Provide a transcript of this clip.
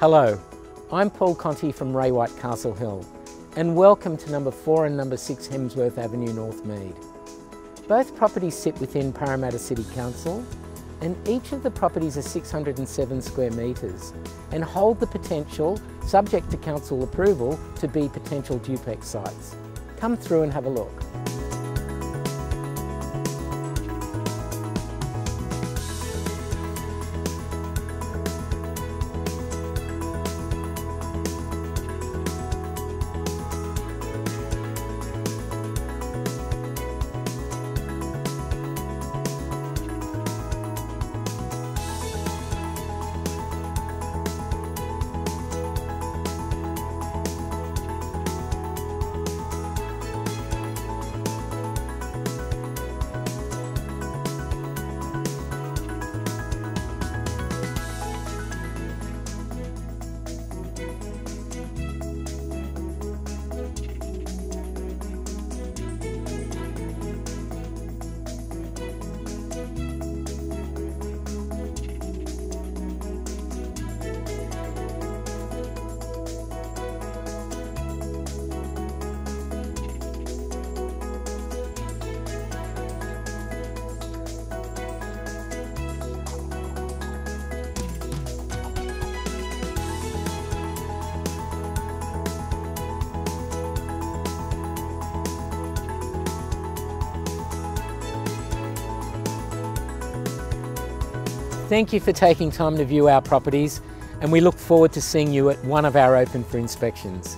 Hello, I'm Paul Conti from Ray White Castle Hill and welcome to number 4 and number 6 Hemsworth Avenue Northmead. Both properties sit within Parramatta City Council and each of the properties are 607 square metres and hold the potential, subject to council approval, to be potential duplex sites. Come through and have a look. Thank you for taking time to view our properties and we look forward to seeing you at one of our open for inspections.